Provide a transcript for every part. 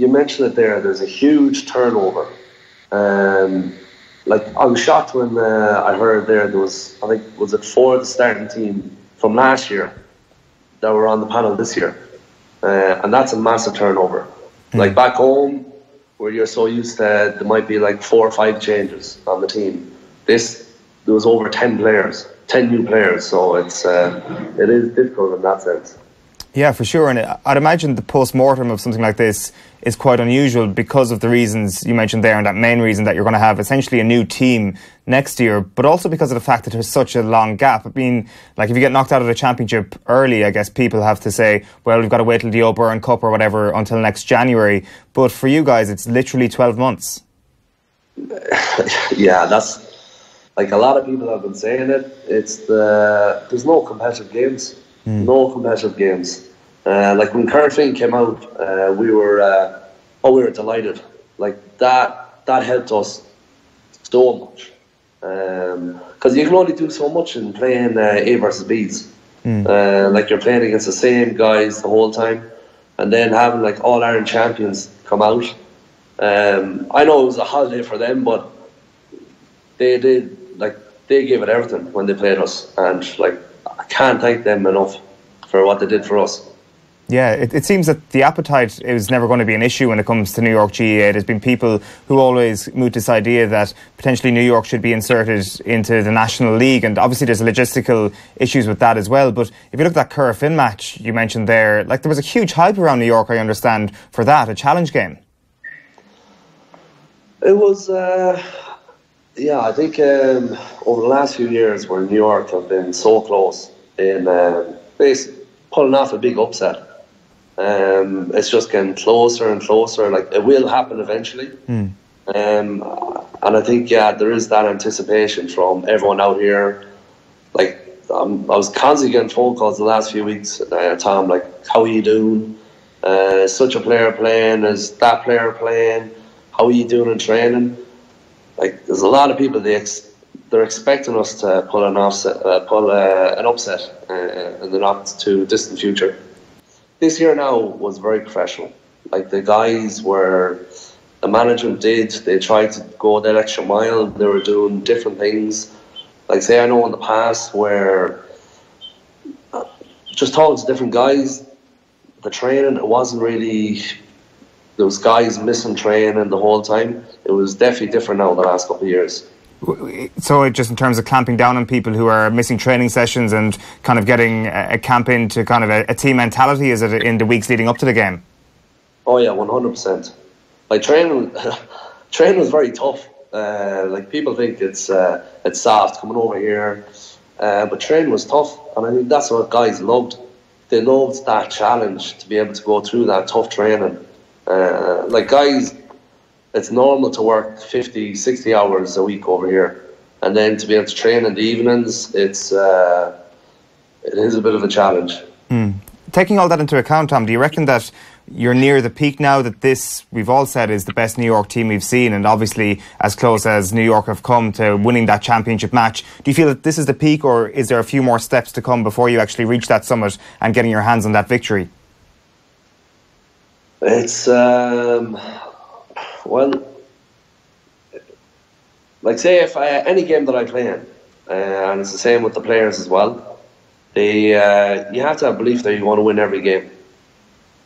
you mentioned it there. There's a huge turnover. Um, like I was shocked when uh, I heard there there was I think was it four of the starting team from last year that were on the panel this year, uh, and that's a massive turnover. Mm. Like back home, where you're so used to there might be like four or five changes on the team. This there was over ten players, ten new players, so it's uh, it is difficult in that sense. Yeah, for sure. And I'd imagine the post mortem of something like this is quite unusual because of the reasons you mentioned there, and that main reason that you're going to have essentially a new team next year, but also because of the fact that there's such a long gap. I mean, like if you get knocked out of the championship early, I guess people have to say, well, we've got to wait till the O'Byrne Cup or whatever until next January. But for you guys, it's literally 12 months. yeah, that's like a lot of people have been saying it. It's the there's no competitive games Mm. No competitive games. Uh, like when Corofin came out, uh, we were uh, oh we were delighted. Like that that helped us so much because um, you can only do so much in playing uh, A versus Bs. Mm. Uh, like you're playing against the same guys the whole time, and then having like all Ireland champions come out. Um, I know it was a holiday for them, but they did like they gave it everything when they played us, and like I can't thank them enough for what they did for us. Yeah, it, it, seems that the appetite is never going to be an issue when it comes to New York GAA. There's been people who always moot this idea that potentially New York should be inserted into the National League, and obviously there's logistical issues with that as well. But if you look at that Corofin match you mentioned there, like there was a huge hype around New York, I understand, for that, a challenge game. It was, uh, yeah, I think um, over the last few years where New York have been so close in um, basically pulling off a big upset. Um, it's just getting closer and closer. Like it will happen eventually. Mm. Um, and I think yeah, there is that anticipation from everyone out here. Like um, I was constantly getting phone calls the last few weeks. Uh, Tom, like, how are you doing? Uh, such a player playing? Is that player playing? How are you doing in training? Like, there's a lot of people they ex- they're expecting us to pull an offset, uh, pull uh, an upset uh, in the not too distant future. This year now was very professional. Like the guys were, the management did. They tried to go that extra mile. They were doing different things. Like say, I know in the past where uh, just talking to different guys, the training it wasn't really. There was guys missing training the whole time. It was definitely different now the last couple of years. So, just in terms of clamping down on people who are missing training sessions and kind of getting a, camp into kind of a, a, team mentality, is it in the weeks leading up to the game? Oh yeah, one hundred percent. Like training, training was very tough. Uh, like people think it's uh, it's soft coming over here, uh, but training was tough, and I think that's what guys loved. They loved that challenge to be able to go through that tough training. Uh, like guys it's normal to work 50, 60 hours a week over here. And then to be able to train in the evenings, it's uh, it is a bit of a challenge. Mm. Taking all that into account, Tom, do you reckon that you're near the peak now that this, we've all said, is the best New York team we've seen, and obviously as close as New York have come to winning that championship match. Do you feel that this is the peak, or is there a few more steps to come before you actually reach that summit and getting your hands on that victory? It's um, well, like say if I, any game that I play in, uh, and it's the same with the players as well. They uh, you have to have belief that you want to win every game,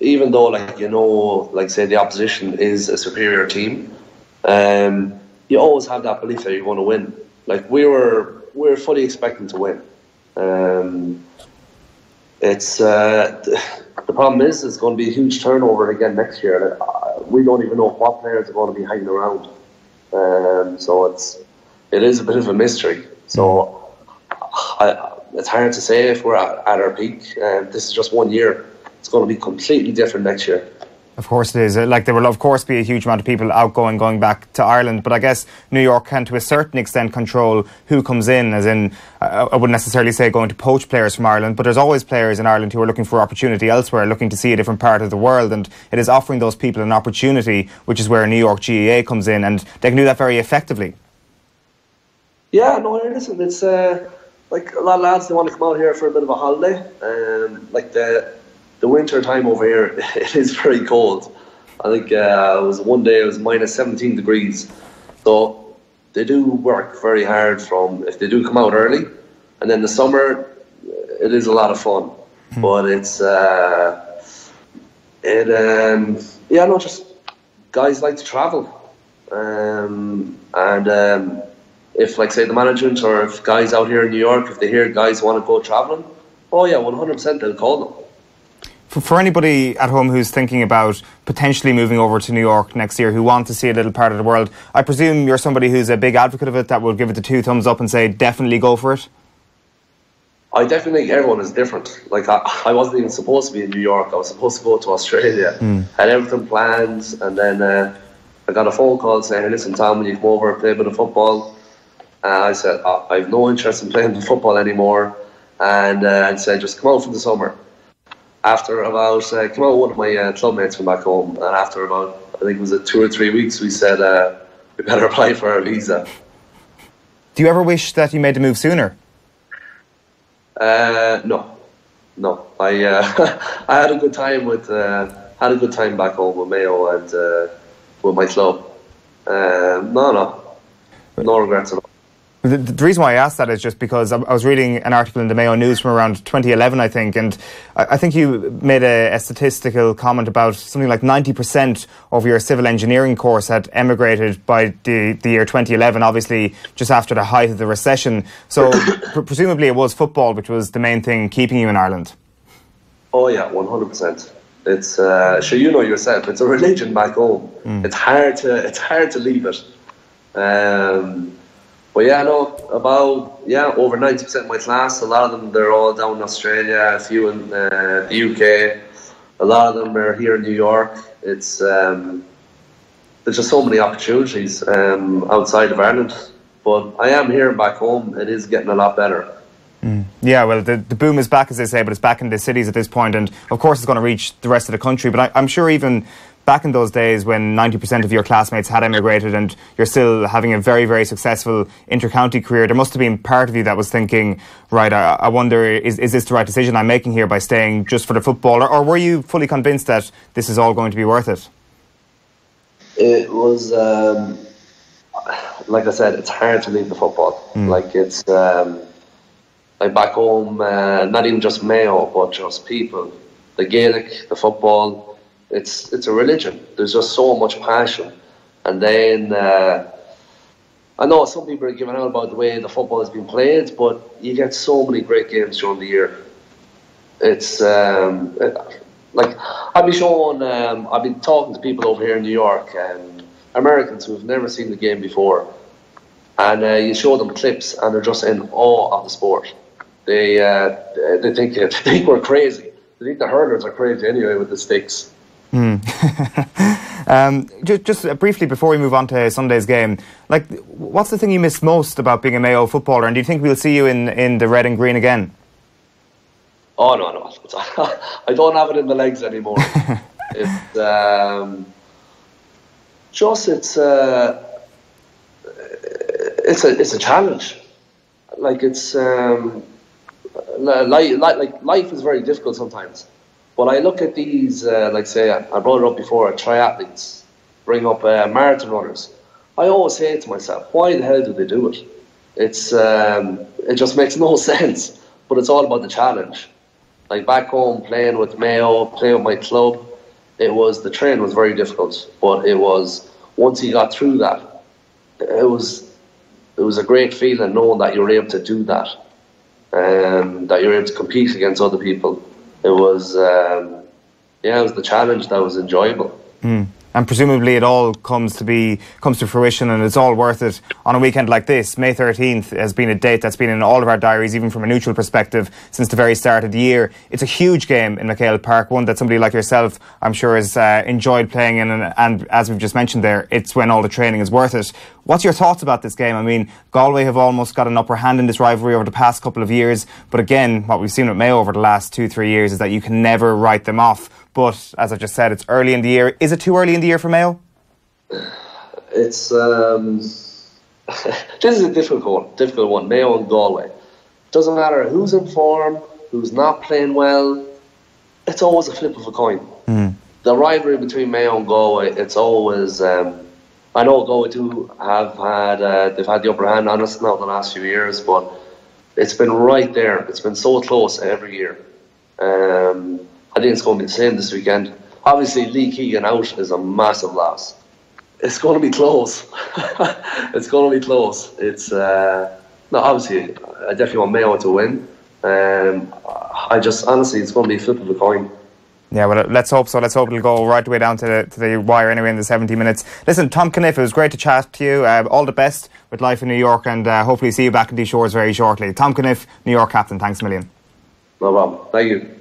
even though like you know, like say the opposition is a superior team. Um, you always have that belief that you want to win. Like we were, we are fully expecting to win. Um, it's uh, the problem is it's going to be a huge turnover again next year we don't even know what players are going to be hanging around. Um, so it's it is a bit of a mystery. So I, it's hard to say if we're at, at our peak. Um, this is just one year. It's going to be completely different next year. Of course it is. Uh, like there will of course be a huge amount of people outgoing, going back to Ireland. But I guess New York can, to a certain extent, control who comes in. As in, I wouldn't necessarily say going to poach players from Ireland, but there's always players in Ireland who are looking for opportunity elsewhere, looking to see a different part of the world, and it is offering those people an opportunity, which is where New York GAA comes in, and they can do that very effectively. Yeah, no, listen, it's uh, like a lot of lads they want to come out here for a bit of a holiday, um, like the the winter time over here, it is very cold. I think uh, it was one day it was minus 17 degrees. So they do work very hard from if they do come out early, and then the summer it is a lot of fun. Hmm. But it's uh, it um, yeah no just guys like to travel, um, and um, if like say the management or if guys out here in New York if they hear guys want to go traveling, oh yeah, 100% they'll call them for, for anybody at home who's thinking about potentially moving over to New York next year, who want to see a little part of the world, I presume you're somebody who's a big advocate of it that will give it the two thumbs up and say definitely go for it. I definitely think everyone is different. Like I, I wasn't even supposed to be in New York. I was supposed to go to Australia. Mm. Had everything planned, and then uh, I got a phone call saying, hey, "Listen, Tom, when you come over and play a bit of football?" And I said, "I have no interest in playing football anymore," and uh, I said, "Just come out for the summer." After about uh, came out one of my uh, club mates from back home, and after about I think it was a two or three weeks, we said uh, we better apply for our visa. Do you ever wish that you made the move sooner? Uh, no, no. I uh, I had a good time with uh, had a good time back home with Mayo and uh, with my club. No, no, no regrets at all. The, the, reason why I asked that is just because I, I, was reading an article in the Mayo News from around 2011, I think, and I, I think you made a, a, statistical comment about something like 90% of your civil engineering course had emigrated by the, the year 2011, obviously just after the height of the recession. So pr- presumably it was football which was the main thing keeping you in Ireland. Oh yeah, 100%. It's uh, sure you know yourself. It's a religion back home. Mm. It's hard to it's hard to leave it. Um, but yeah, no, about yeah over ninety percent of my class. A lot of them they're all down in Australia. A few in uh, the UK. A lot of them are here in New York. It's um, there's just so many opportunities um, outside of Ireland. But I am here back home. It is getting a lot better. Mm. Yeah, well, the, the boom is back, as they say, but it's back in the cities at this point, and of course, it's going to reach the rest of the country. But I, I'm sure even back in those days when 90% of your classmates had emigrated and you're still having a very, very successful inter-county career, there must have been part of you that was thinking, right, I, I wonder, is, is this the right decision I'm making here by staying just for the football? Or, or were you fully convinced that this is all going to be worth it? It was, um, like I said, it's hard to leave the football. Mm. Like it's, um, like back home, uh, not even just Mayo, but just people, the Gaelic, the football, it's it's a religion. There's just so much passion, and then uh, I know some people are giving out about the way the football has been played, but you get so many great games during the year. It's um, it, like I've been showing, um, I've been talking to people over here in New York and Americans who have never seen the game before, and uh, you show them clips and they're just in awe of the sport. They uh, they think they think we're crazy. They think the hurlers are crazy anyway with the sticks. Mm. um, just, just briefly before we move on to Sunday's game, like, what's the thing you miss most about being a Mayo footballer, and do you think we'll see you in, in the red and green again? Oh no, no, I don't have it in the legs anymore. it's um, just it's uh, it's a it's a challenge. Like it's um, like, like life is very difficult sometimes but I look at these, uh, like say, I brought it up before, triathletes, bring up uh, marathon runners. I always say to myself, why the hell do they do it? It's um, it just makes no sense. But it's all about the challenge. Like back home, playing with Mayo, playing with my club, it was the train was very difficult. But it was once you got through that, it was it was a great feeling knowing that you were able to do that, and um, that you're able to compete against other people it was um, yeah, it was the challenge that was enjoyable. Mm and presumably it all comes to be comes to fruition and it's all worth it on a weekend like this. May 13th has been a date that's been in all of our diaries, even from a neutral perspective, since the very start of the year. It's a huge game in McHale Park, one that somebody like yourself, I'm sure, has uh, enjoyed playing in, and, and, as we've just mentioned there, it's when all the training is worth it. What's your thoughts about this game? I mean, Galway have almost got an upper hand in this rivalry over the past couple of years, but again, what we've seen with Mayo over the last two, three years is that you can never write them off. But as I just said, it's early in the year. Is it too early in the year for Mayo? It's um, this is a difficult one. Difficult one. Mayo and Galway. Doesn't matter who's in form, who's not playing well. It's always a flip of a coin. Mm. the rivalry between Mayo and Galway, it's always. Um, I know Galway do have had uh, they've had the upper hand on us now the last few years, but it's been right there. It's been so close every year. Um, I think it's going to be the same this weekend. Obviously, Lee Keegan out is a massive loss. It's going to be close. it's going to be close. It's uh, no, obviously, I definitely want Mayo to win. Um, I just honestly, it's going to be a flip of a coin. Yeah, well, let's hope so. Let's hope it'll go right the way down to the, to the wire anyway in the 70 minutes. Listen, Tom Cunniffe, it was great to chat to you. Uh, all the best with life in New York and uh, hopefully see you back in these shores very shortly. Tom Cunniffe, New York captain, thanks a million. No problem. Thank you.